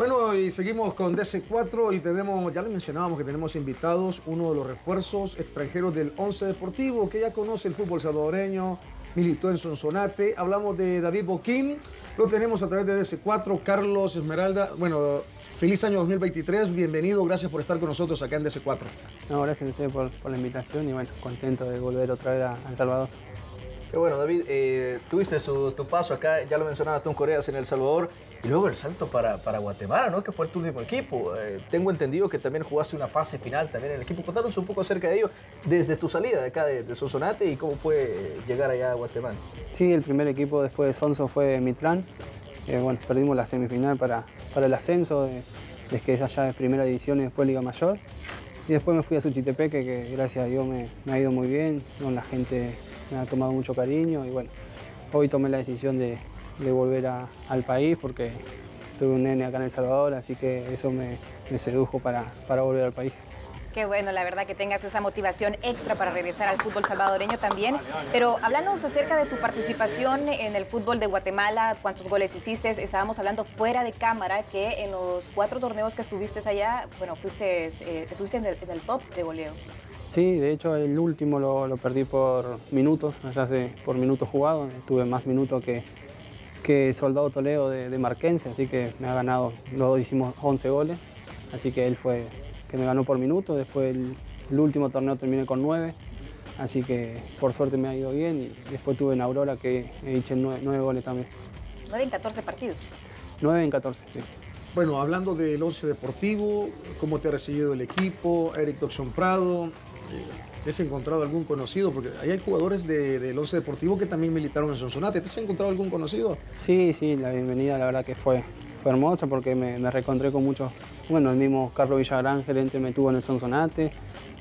Bueno, y seguimos con DC4 y tenemos, ya le mencionábamos que tenemos invitados, uno de los refuerzos extranjeros del Once Deportivo, que ya conoce el fútbol salvadoreño, militó en Sonsonate. Hablamos de David Boquín, lo tenemos a través de DC4, Carlos Esmeralda. Bueno, feliz año 2023, bienvenido, gracias por estar con nosotros acá en DC4. No, gracias a ustedes por, por la invitación y bueno, contento de volver otra vez a, a El Salvador. Qué bueno, David, eh, tuviste su- tu paso acá, ya lo mencionaba Tom Coreas en El Salvador, y luego el salto para, para Guatemala, ¿no? Que fue tu último equipo. Eh, tengo entendido que también jugaste una fase final también en el equipo. Contanos un poco acerca de ello, desde tu salida de acá de, de Sonsonate y cómo fue llegar allá a Guatemala. Sí, el primer equipo después de Sonso fue Mitrán. Eh, bueno, perdimos la semifinal para, para el ascenso, de, desde que allá de primera división y después Liga Mayor. Y después me fui a Suchitepeque, que gracias a Dios me, ha ido muy bien, con la gente me ha tomado mucho cariño y bueno, hoy tomé la decisión de, de volver al país porque tuve un nene acá en El Salvador, así que eso me, me sedujo para, para volver al país. Qué bueno, la verdad que tengas esa motivación extra para regresar al fútbol salvadoreño también. Pero háblanos acerca de tu participación en el fútbol de Guatemala, cuántos goles hiciste. Estábamos hablando fuera de cámara que en los cuatro torneos que estuviste allá, bueno, fuiste, eh, estuviste en el, top de goleo. Sí, de hecho el último lo, perdí por minutos, allá se, por minutos jugados, tuve más minutos que, que Soldado Toledo de, de Marquense, así que me ha ganado, los dos hicimos 11 goles, así que él fue que me ganó por minutos, después el, el último torneo terminé con 9, así que por suerte me ha ido bien y después tuve en Aurora que he hecho 9, goles también, 9 en 14 partidos. 9 en 14, sí. Bueno, hablando del Once Deportivo, ¿cómo te ha recibido el equipo? Eric Toxon Prado, ¿te has encontrado algún conocido? Porque ahí hay jugadores de- del Once Deportivo que también militaron en Sonsonate. ¿Te has encontrado algún conocido? Sí, sí, la bienvenida la verdad que fue, fue hermosa porque me, me reencontré con muchos, bueno, el mismo Carlos Villagrán, gerente, me tuvo en el Sonsonate,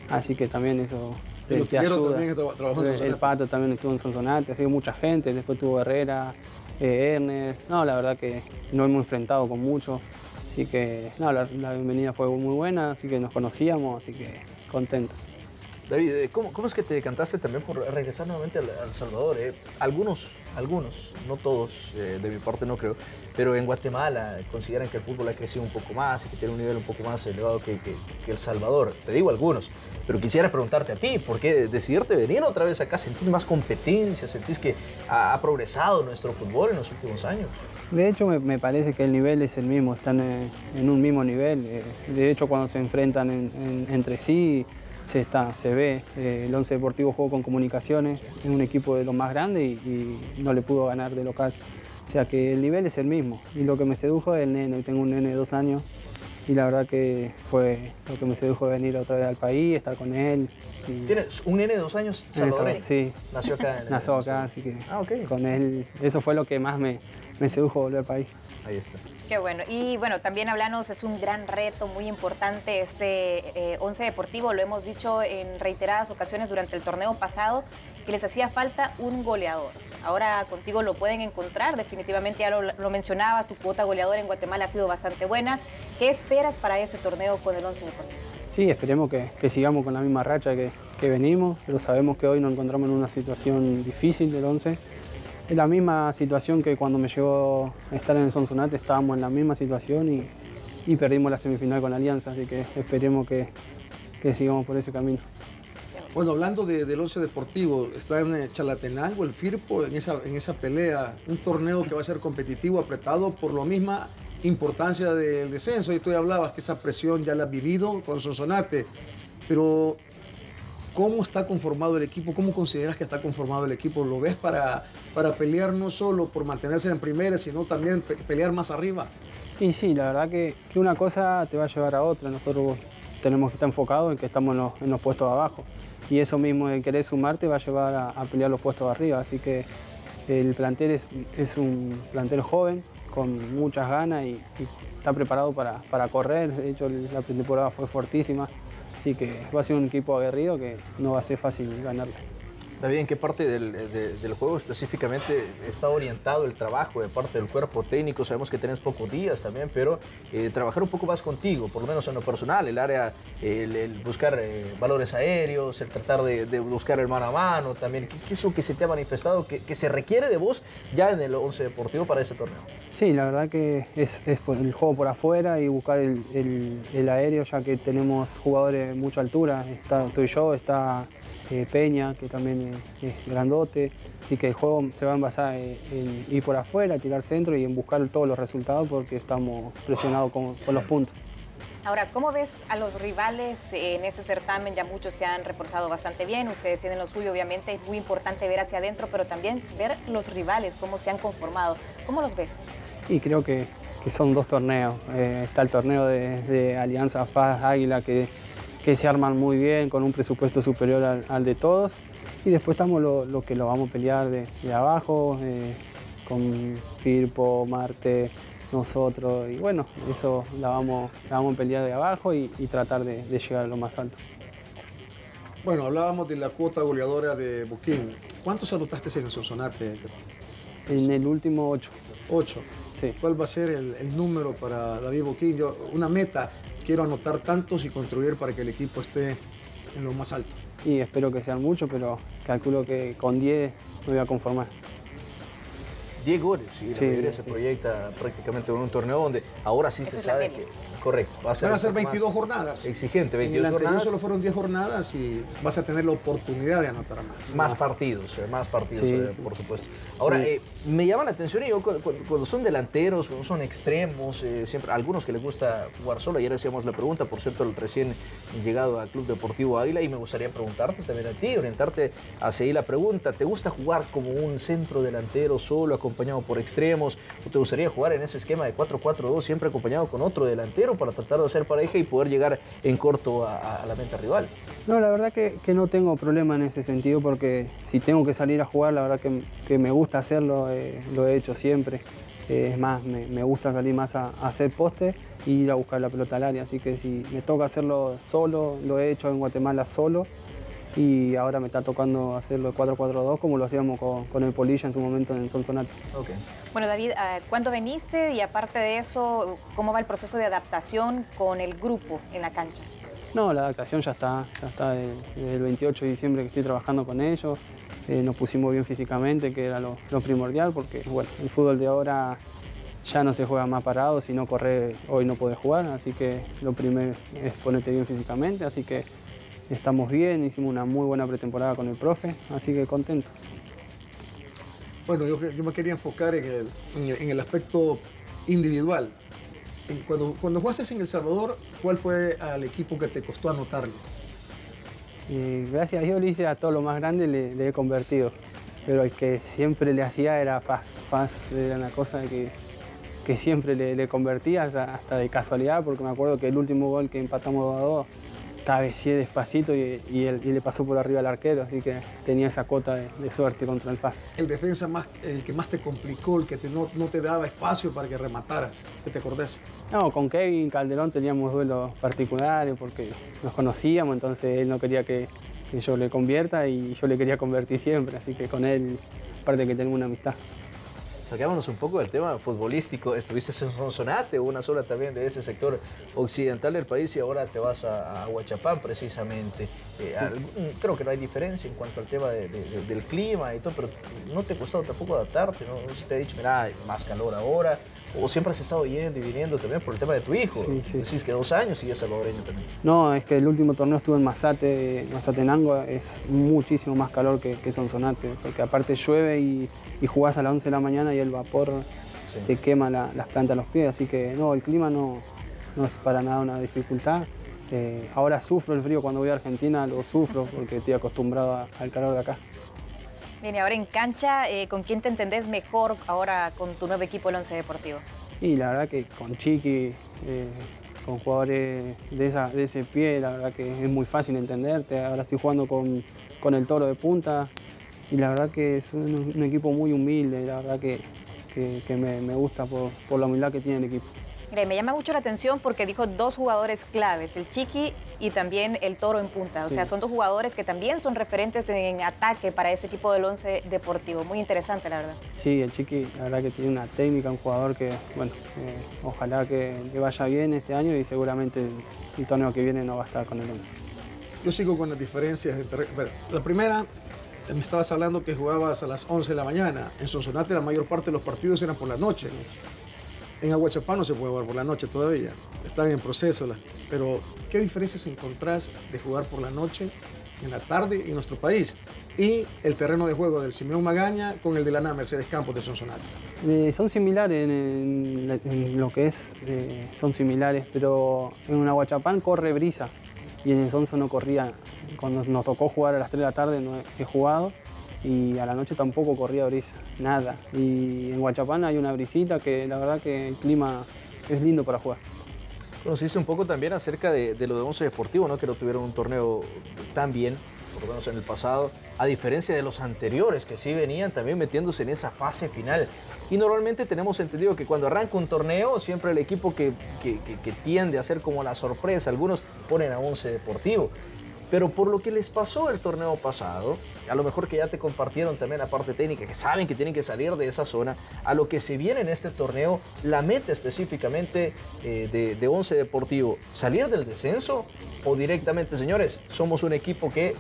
así que también eso El te, te Utillero ayuda. también trabajó en el, el Pato también estuvo en Sonsonate, así que mucha gente, después tuvo Herrera, eh, Ernest, no, la verdad que nos hemos enfrentado con muchos, así que no, la, la bienvenida fue muy buena, así que nos conocíamos, así que contento. David, eh, ¿cómo, cómo es que te decantaste también por regresar nuevamente al, al Salvador? eh? Algunos, algunos, no todos, eh, de mi parte no creo, pero en Guatemala consideran que el fútbol ha crecido un poco más y que tiene un nivel un poco más elevado que, El Salvador. Te digo algunos, pero quisiera preguntarte a ti, ¿por qué decidirte venir otra vez acá? ¿Sentís más competencia? ¿Sentís que ha, progresado nuestro fútbol en los últimos años? De hecho, me, parece que el nivel es el mismo, están en un mismo nivel. eh, De hecho, cuando se enfrentan en- en- entre sí, se, está, se ve. Eh, El Once Deportivo jugó con Comunicaciones, es un equipo de los más grandes y no le pudo ganar de local. O sea que el nivel es el mismo. Y lo que me sedujo es el nene. Tengo un nene de dos años y la verdad que fue lo que me sedujo de venir otra vez al país, estar con él. y- Tienes un nene de dos años salvadoreño. Sí, Nació acá. En, nació acá, así que Ah, ok. con él, eso fue lo que más me, me sedujo volver al país. Ahí está. Qué bueno. Y bueno, también hablanos, es un gran reto muy importante este eh, once deportivo. Lo hemos dicho en reiteradas ocasiones durante el torneo pasado, que les hacía falta un goleador. Ahora contigo lo pueden encontrar, definitivamente ya lo, lo mencionabas, tu cuota goleadora en Guatemala ha sido bastante buena. ¿Qué esperas para este torneo con el once deportivo? Sí, esperemos que, sigamos con la misma racha que, venimos, pero sabemos que hoy nos encontramos en una situación difícil del 11. Es la misma situación que cuando me llegó a estar en el Sonsonate, estábamos en la misma situación y, perdimos la semifinal con la Alianza, así que esperemos que sigamos por ese camino. Bueno, hablando de- del Once Deportivo, está en eh, Chalatenango, el Firpo, en esa, en esa pelea, un torneo que va a ser competitivo, apretado por la misma importancia del descenso. Y tú ya hablabas que esa presión ya la has vivido con Sonsonate, pero ¿cómo está conformado el equipo? ¿Cómo consideras que está conformado el equipo? ¿Lo ves para, para pelear no solo por mantenerse en primera, sino también pe- pelear más arriba? Y sí, la verdad que, que una cosa te va a llevar a otra. Nosotros tenemos que estar enfocados en que estamos en los, en los puestos de abajo. Y eso mismo de querer sumarte va a llevar a, pelear los puestos arriba. Así que el plantel es, un plantel joven, con muchas ganas y, y está preparado para, para correr. De hecho, la pretemporada fue fortísima. Así que va a ser un equipo aguerrido que no va a ser fácil ganarle. David, ¿en qué parte del, del, juego específicamente está orientado el trabajo de parte del cuerpo técnico? Sabemos que tenés pocos días también, pero eh, trabajar un poco más contigo, por lo menos en lo personal, el área, el, buscar eh, valores aéreos, el tratar de, buscar el mano a mano también. ¿Qué, es lo que se te ha manifestado que, se requiere de vos ya en el 11 deportivo para ese torneo? Sí, la verdad que es, el juego por afuera y buscar el, el, aéreo, ya que tenemos jugadores de mucha altura. Está, estoy yo, está eh, Peña, que también es, grandote. Así que el juego se va a basar en, ir por afuera, tirar centro y en buscar todos los resultados porque estamos presionados con, los puntos. Ahora, ¿cómo ves a los rivales en este certamen? Ya muchos se han reforzado bastante bien, ustedes tienen lo suyo, obviamente es muy importante ver hacia adentro, pero también ver los rivales, cómo se han conformado. ¿Cómo los ves? Y creo que, son dos torneos. Eh, está el torneo de, de Alianza Paz Águila, que que se arman muy bien, con un presupuesto superior al, de todos. Y después estamos lo, que lo vamos a pelear de, abajo, eh, con Firpo, Marte, nosotros. Y bueno, eso la vamos, vamos a pelear de abajo y, tratar de, llegar a lo más alto. Bueno, hablábamos de la cuota goleadora de Buquín. ¿Cuántos anotaste en el Sonsonate? En el último ocho. ¿Ocho? Sí. ¿Cuál va a ser el, número para David Buquín? una meta quiero anotar tantos y construir para que el equipo esté en lo más alto. Y espero que sean muchos, pero calculo que con 10 me voy a conformar. 10 goles, sí, la se proyecta prácticamente en un torneo donde ahora sí se sabe que Correcto. Va a ser Van a ser 22 jornadas. Exigente, 22 en el jornadas. solo fueron 10 jornadas y vas a tener la oportunidad de anotar más. Más, partidos, eh, más partidos, eh, por supuesto. Ahora, eh, me llama la atención, yo, cuando, son delanteros, cuando son extremos, siempre algunos que les gusta jugar solo. Ayer hacíamos la pregunta, por cierto, el recién llegado al Club Deportivo Águila, y me gustaría preguntarte también a ti, orientarte hacia ahí la pregunta. ¿Te gusta jugar como un centro delantero solo, acompañado por extremos? ¿O te gustaría jugar en ese esquema de 4-4-2, siempre acompañado con otro delantero? para tratar de hacer pareja y poder llegar en corto a, la meta rival. No, la verdad que, no tengo problema en ese sentido porque si tengo que salir a jugar, la verdad que, me gusta hacerlo, eh, lo he hecho siempre. Eh, es más, me, gusta salir más a, hacer poste e ir a buscar la pelota al área. Así que si me toca hacerlo solo, lo he hecho en Guatemala solo y ahora me está tocando hacerlo 4-4-2 como lo hacíamos con, el Polilla en su momento en Sonsonate. Okay. Bueno David, ah, ¿cuándo veniste y aparte de eso, cómo va el proceso de adaptación con el grupo en la cancha? No, la adaptación ya está, ya está desde el 28 de diciembre que estoy trabajando con ellos. Eh, nos pusimos bien físicamente, que era lo, primordial, porque bueno, el fútbol de ahora ya no se juega más parado, si no correr hoy no puedes jugar, así que lo primero es ponerte bien físicamente, así que estamos bien, hicimos una muy buena pretemporada con el profe, así que contento. Bueno, yo, me quería enfocar en el, aspecto individual. Cuando, cuando jugaste en El Salvador, ¿cuál fue al equipo que te costó anotarle? gracias a Dios le hice a todo lo más grande, le, he convertido. Pero el que siempre le hacía era Paz. Paz era una cosa que, que siempre le, le convertía hasta, de casualidad, porque me acuerdo que el último gol que empatamos 2 a 2 cabeceé despacito y, le pasó por arriba al arquero, así que tenía esa cuota de, suerte contra el Paz. El defensa más, el que más te complicó, el que no, te daba espacio para que remataras, que te acordés. No, con Kevin Calderón teníamos duelos particulares porque nos conocíamos, entonces él no quería que, que yo le convierta y yo le quería convertir siempre, así que con él, aparte que tenemos una amistad. Saquémonos un poco del tema futbolístico. Estuviste en Sonsonate, una sola también de ese sector occidental del país y ahora te vas a, Huachapán precisamente. Eh, creo que no hay diferencia en cuanto al tema del clima y todo, pero no te ha costado tampoco adaptarte, ¿no? Te ha dicho, mira, más calor ahora, o siempre has estado yendo y viniendo también por el tema de tu hijo. Sí, sí. Decís que dos años y es salvadoreño también. No, es que el último torneo estuvo en Mazate, Mazatenango, es muchísimo más calor que, que Sonsonate, porque aparte llueve y, y, jugás a las 11 de la mañana y el vapor te quema las plantas a los pies, así que no, el clima no, no es para nada una dificultad. Eh, ahora sufro el frío cuando voy a Argentina, lo sufro porque estoy acostumbrado al calor de acá. Bien, y ahora en cancha, eh, ¿con quién te entendés mejor ahora con tu nuevo equipo, el Once Deportivo? Y la verdad que con Chiqui, eh, con jugadores de, ese pie, la verdad que es muy fácil entenderte. Ahora estoy jugando con, el Toro de Punta y la verdad que es un, equipo muy humilde, la verdad que, me, gusta por, la humildad que tiene el equipo. Mira, me llama mucho la atención porque dijo dos jugadores claves, el Chiqui y también el Toro en punta. O sea, son dos jugadores que también son referentes en ataque para ese equipo del once deportivo. Muy interesante, la verdad. Sí, el Chiqui, la verdad que tiene una técnica, un jugador que, bueno, eh, ojalá que le vaya bien este año y seguramente el, torneo que viene no va a estar con el once. Yo sigo con las diferencias. Entre, la primera, me estabas hablando que jugabas a las 11 de la mañana. En Sonsonate la mayor parte de los partidos eran por la noche. En Aguachapán no se puede jugar por la noche todavía, están en proceso. Pero, ¿qué diferencias encontrás de jugar por la noche, en la tarde en nuestro país? Y el terreno de juego del Simeón Magaña con el de la Mercedes Campos de Sonsonate. Eh, son similares en, lo que es, eh, son similares, pero en Aguachapán corre brisa y en el Sonso no corría. Cuando nos tocó jugar a las 3 de la tarde no he jugado y a la noche tampoco corría brisa, nada. Y en Huachapán hay una brisita que la verdad que el clima es lindo para jugar. Conociste un poco también acerca de, lo de Once Deportivo, ¿no? que no tuvieron un torneo tan bien, por lo menos en el pasado, a diferencia de los anteriores que sí venían también metiéndose en esa fase final. Y normalmente tenemos entendido que cuando arranca un torneo, siempre el equipo que, que, que tiende a ser como la sorpresa, algunos ponen a Once Deportivo. Pero por lo que les pasó el torneo pasado, a lo mejor que ya te compartieron también la parte técnica, que saben que tienen que salir de esa zona, a lo que se viene en este torneo, la meta específicamente eh, de, de Once Deportivo, salir del descenso o directamente, señores, somos un equipo que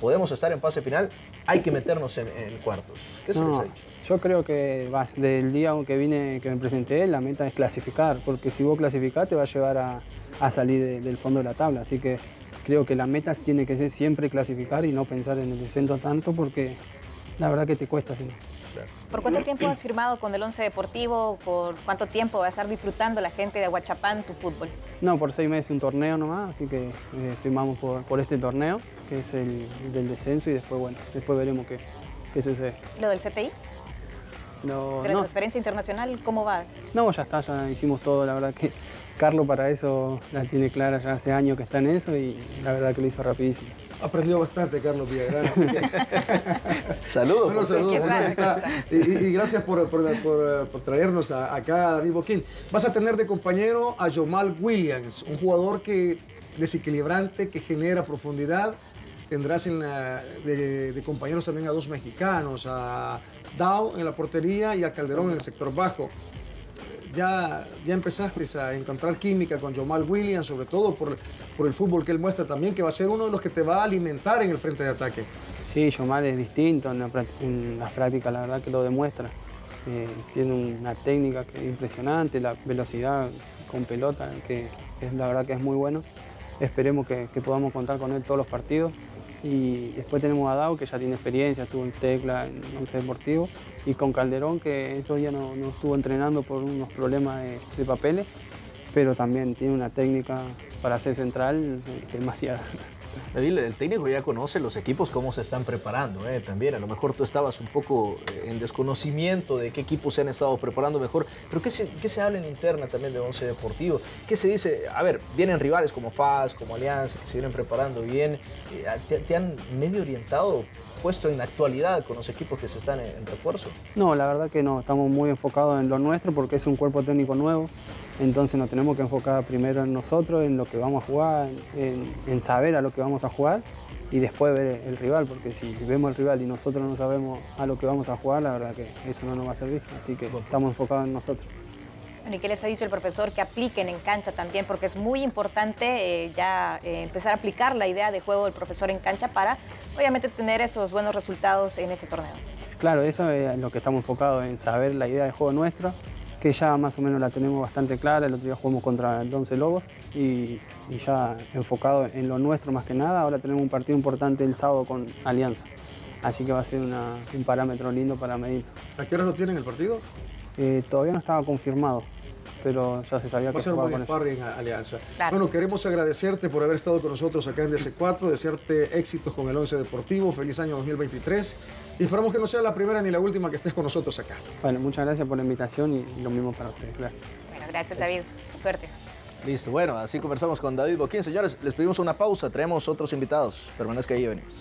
podemos estar en fase final, hay que meternos en, cuartos. ¿Qué se les ha dicho? Yo creo que vas, del día que vine, que me presenté, la meta es clasificar, porque si vos clasificás te va a llevar a, a salir del fondo de la tabla, así que creo que la meta tiene que ser siempre clasificar y no pensar en el descenso tanto porque la verdad que te cuesta. ¿sí? ¿Por cuánto tiempo has firmado con el Once Deportivo? ¿Por cuánto tiempo va a estar disfrutando la gente de Aguachapán tu fútbol? No, por seis meses un torneo nomás, así que eh, firmamos por, este torneo, que es el, del descenso, y después, bueno, después veremos qué, qué sucede. ¿Lo del CTI? No, ¿De la transferencia internacional cómo va? No, ya está, ya hicimos todo, la verdad que Carlos para eso la tiene clara, ya hace años que está en eso y la verdad que lo hizo rapidísimo. Aprendió bastante Carlos Villagrán. saludos. Bueno, saludos. Y, gracias por, traernos acá a David Boquín. Vas a tener de compañero a Jomal Williams, un jugador que desequilibrante, que genera profundidad. Tendrás en de, de compañeros también a dos mexicanos, a Dao en la portería y a Calderón en el sector bajo ya, ya empezaste a encontrar química con Jomal Williams, sobre todo por, por el fútbol que él muestra también, que va a ser uno de los que te va a alimentar en el frente de ataque. Sí, Jomal es distinto en, las prácticas, la verdad que lo demuestra. Eh, tiene una técnica que es impresionante, la velocidad con pelota, que, es, la verdad que es muy bueno. Esperemos que podamos contar con él todos los partidos. Y después tenemos a Dao, que ya tiene experiencia, estuvo en Tecla, en Once Deportivo, y con Calderón, que estos días no, no estuvo entrenando por unos problemas de, papeles, pero también tiene una técnica para ser central demasiada. David, el técnico ya conoce los equipos, cómo se están preparando ¿eh? también. A lo mejor tú estabas un poco eh, en desconocimiento de qué equipos se han estado preparando mejor, pero ¿qué se, qué se habla en interna también de Once Deportivo? ¿Qué se dice? A ver, vienen rivales como FAS, como Alianza, que se vienen preparando bien. Eh, ¿Te, han medio orientado puesto en la actualidad con los equipos que se están en, refuerzo? No, la verdad que no, estamos muy enfocados en lo nuestro porque es un cuerpo técnico nuevo, entonces nos tenemos que enfocar primero en nosotros, en lo que vamos a jugar, en, saber a lo que vamos a jugar y después ver el rival, porque si vemos el rival y nosotros no sabemos a lo que vamos a jugar, la verdad que eso no nos va a servir, así que estamos enfocados en nosotros. ¿y qué les ha dicho el profesor? Que apliquen en cancha también, porque es muy importante eh, ya eh, empezar a aplicar la idea de juego del profesor en cancha para, obviamente, tener esos buenos resultados en ese torneo. Claro, eso es lo que estamos enfocados en saber la idea de juego nuestro, que ya más o menos la tenemos bastante clara. El otro día jugamos contra el Donce Lobos y, ya enfocado en lo nuestro más que nada. Ahora tenemos un partido importante el sábado con Alianza. Así que va a ser un parámetro lindo para medir. ¿A qué hora lo tienen el partido? Eh, todavía no estaba confirmado pero ya se sabía que Va a ser un buen sparring Alianza. Bueno, queremos agradecerte por haber estado con nosotros acá en DC4, desearte éxitos con el Once Deportivo, feliz año 2023 y esperamos que no sea la primera ni la última que estés con nosotros acá. Bueno, muchas gracias por la invitación y lo mismo para ustedes. Gracias. Bueno, gracias David. Suerte. Listo, bueno, así conversamos con David Boquín. Señores, les pedimos una pausa, traemos otros invitados. Permanezca ahí, venimos.